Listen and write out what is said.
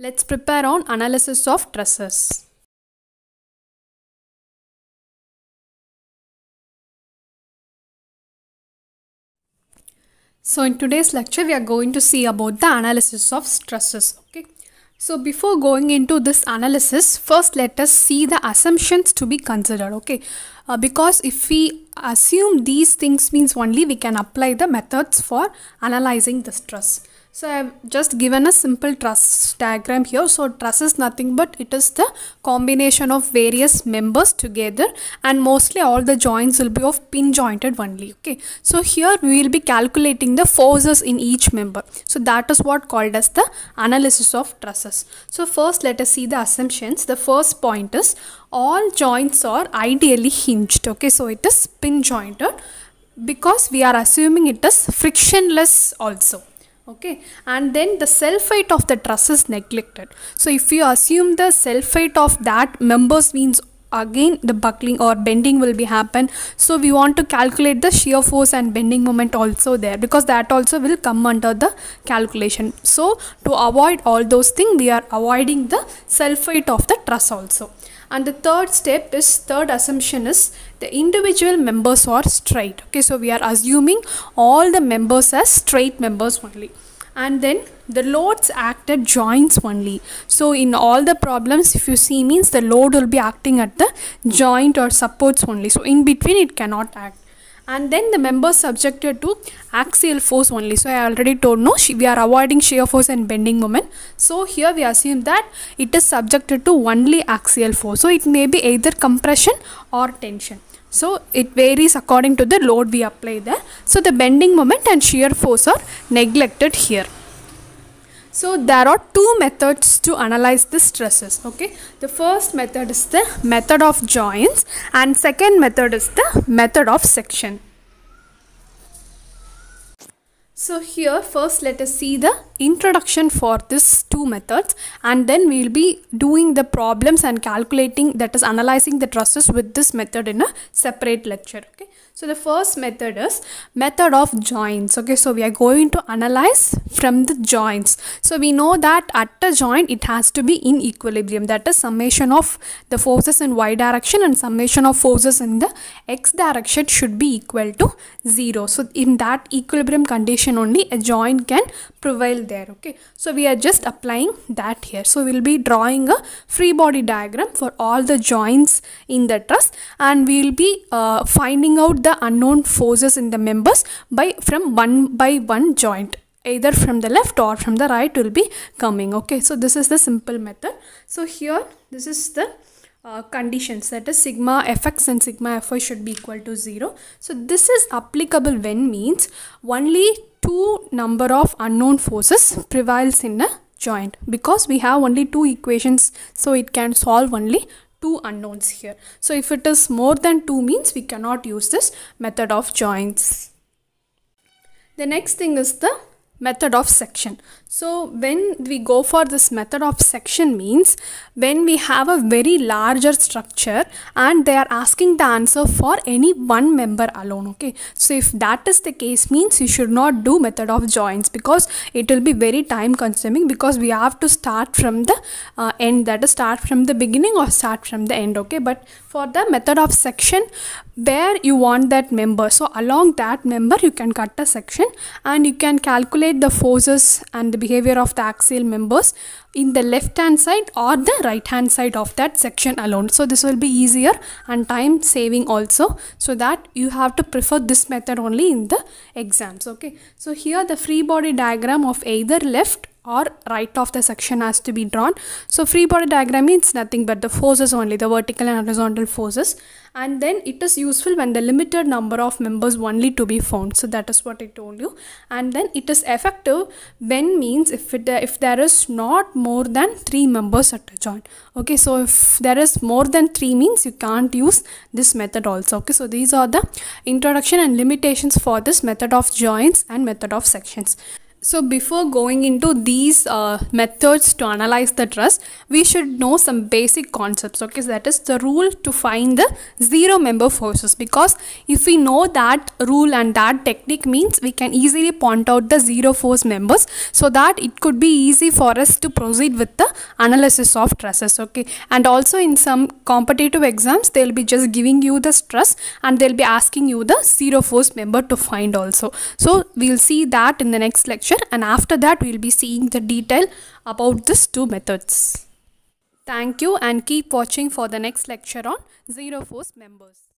Let's prepare on analysis of trusses. So in today's lecture we are going to see about the analysis of trusses. Okay. So before going into this analysis, first let us see the assumptions to be considered. Okay. Uh, because if we assume these things means only we can apply the methods for analyzing the truss. So I have just given a simple truss diagram here. So truss is nothing but it is the combination of various members together and mostly all the joints will be of pin jointed only. Okay. So here we will be calculating the forces in each member. So that is what called as the analysis of trusses. So first let us see the assumptions. The first point is all joints are ideally hinged. Okay. So it is pin jointed because we are assuming it is frictionless also okay? And then the self height of the truss is neglected. So if you assume the self height of that members means again the buckling or bending will be happen. So we want to calculate the shear force and bending moment also there because that also will come under the calculation. So to avoid all those things we are avoiding the self height of the truss also and the third step is third assumption is the individual members are straight. Okay so we are assuming all the members as straight members only. And then the loads act at joints only. So in all the problems if you see means the load will be acting at the joint or supports only. So in between it cannot act and then the members subjected to axial force only. So i already told no we are avoiding shear force and bending moment. So here we assume that it is subjected to only axial force. So it may be either compression or tension. So it varies according to the load we apply there. So the bending moment and shear force are neglected here so there are two methods to analyze the trusses okay? The first method is the method of joints and second method is the method of section so here first let us see the introduction for this two methods and then we will be doing the problems and calculating that is analyzing the trusses with this method in a separate lecture okay so the first method is method of joints. Okay, so we are going to analyze from the joints. So we know that at a joint it has to be in equilibrium. That is summation of the forces in y direction and summation of forces in the x direction should be equal to 0. So in that equilibrium condition only a joint can prevail there. Okay, so we are just applying that here. So we'll be drawing a free body diagram for all the joints in the truss and we'll be uh, finding out the unknown forces in the members by from one by one joint either from the left or from the right will be coming okay so this is the simple method so here this is the uh, conditions that is sigma fx and sigma fy should be equal to 0 so this is applicable when means only two number of unknown forces prevails in a joint because we have only two equations so it can solve only two unknowns here. So if it is more than 2 means we cannot use this method of joints. The next thing is the method of section. So when we go for this method of section means when we have a very larger structure and they are asking the answer for any one member alone okay so if that is the case means you should not do method of joints because it will be very time consuming because we have to start from the uh, end that is start from the beginning or start from the end okay but for the method of section where you want that member so along that member you can cut a section and you can calculate the forces and the behavior of the axial members in the left hand side or the right hand side of that section alone. So this will be easier and time saving also so that you have to prefer this method only in the exams. Okay. So here the free body diagram of either left or right of the section has to be drawn. So free body diagram means nothing but the forces only, the vertical and horizontal forces. And then it is useful when the limited number of members only to be found. So that is what I told you. And then it is effective when means if it if there is not more than three members at a joint. Okay, so if there is more than three means you can't use this method also. Okay, so these are the introduction and limitations for this method of joints and method of sections. So before going into these uh, methods to analyze the truss, we should know some basic concepts. Okay, so that is the rule to find the zero member forces because if we know that rule and that technique means we can easily point out the zero force members so that it could be easy for us to proceed with the analysis of trusses. okay and also in some competitive exams they'll be just giving you the truss and they'll be asking you the zero force member to find also so we'll see that in the next lecture and after that we'll be seeing the detail about these two methods. Thank you and keep watching for the next lecture on zero force members